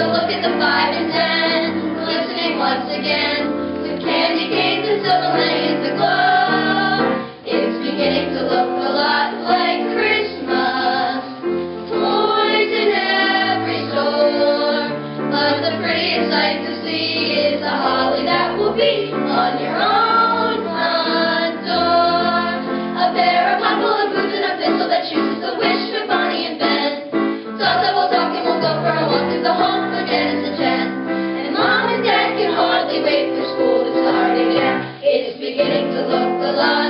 a look at the five and ten, listening once again to candy canes and silver linings glow. It's beginning to look a lot like Christmas. Toys in every store, but the prettiest sight to see is the holly that will be on your beginning to look a lot like Christmas.